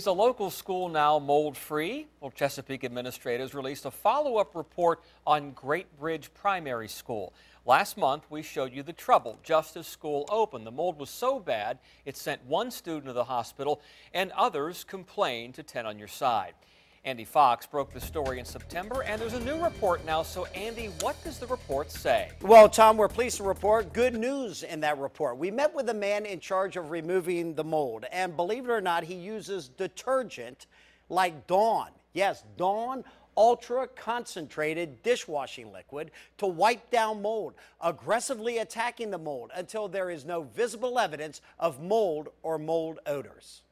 Is a local school now mold free? Well, Chesapeake administrators released a follow up report on Great Bridge Primary School. Last month, we showed you the trouble just as school opened. The mold was so bad, it sent one student to the hospital, and others complained to 10 on your side. Andy Fox broke the story in September, and there's a new report now. So, Andy, what does the report say? Well, Tom, we're pleased to report good news in that report. We met with a man in charge of removing the mold, and believe it or not, he uses detergent like Dawn. Yes, Dawn ultra concentrated dishwashing liquid to wipe down mold, aggressively attacking the mold until there is no visible evidence of mold or mold odors.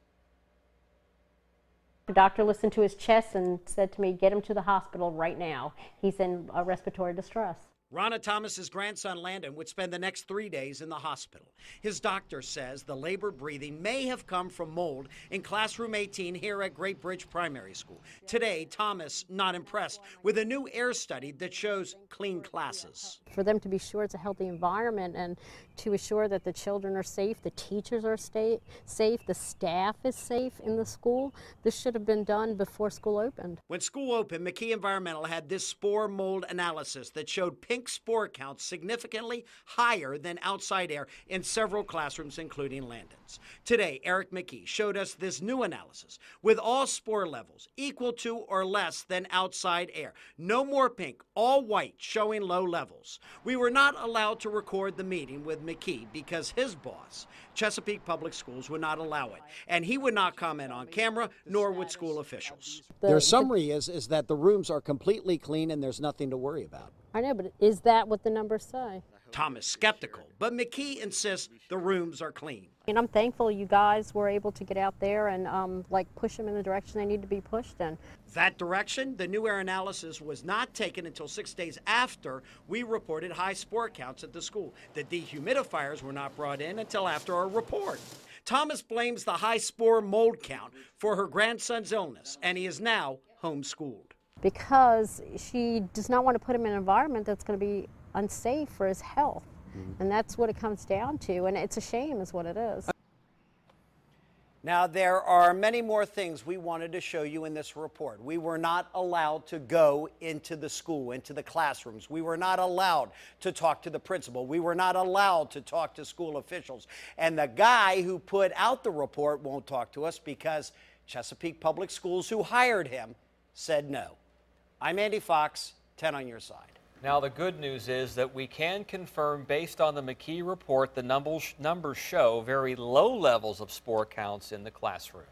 The doctor listened to his chest and said to me, get him to the hospital right now. He's in respiratory distress. Ronna Thomas's grandson Landon would spend the next three days in the hospital. His doctor says the labor breathing may have come from mold in classroom 18 here at Great Bridge Primary School. Today, Thomas not impressed with a new air study that shows clean classes. For them to be sure it's a healthy environment and to assure that the children are safe, the teachers are safe, the staff is safe in the school, this should have been done before school opened. When school opened, McKee Environmental had this spore mold analysis that showed pink spore counts significantly higher than outside air in several classrooms, including Landon's. Today, Eric McKee showed us this new analysis with all spore levels equal to or less than outside air. No more pink, all white, showing low levels. We were not allowed to record the meeting with McKee because his boss, Chesapeake Public Schools, would not allow it. And he would not comment on camera, nor would school officials. Their summary is, is that the rooms are completely clean and there's nothing to worry about. I know, but is that what the numbers say? Thomas skeptical, but McKee insists the rooms are clean. And I'm thankful you guys were able to get out there and um, like push them in the direction they need to be pushed in. That direction, the new air analysis was not taken until six days after we reported high spore counts at the school. The dehumidifiers were not brought in until after our report. Thomas blames the high spore mold count for her grandson's illness, and he is now homeschooled. Because she does not want to put him in an environment that's going to be unsafe for his health. Mm-hmm. And that's what it comes down to. And it's a shame, is what it is. Now, there are many more things we wanted to show you in this report. We were not allowed to go into the school, into the classrooms. We were not allowed to talk to the principal. We were not allowed to talk to school officials. And the guy who put out the report won't talk to us because Chesapeake Public Schools, who hired him, said no. I'm Andy Fox, 10 on your side. Now, the good news is that we can confirm, based on the McKee report, the numbers, numbers show very low levels of spore counts in the classroom.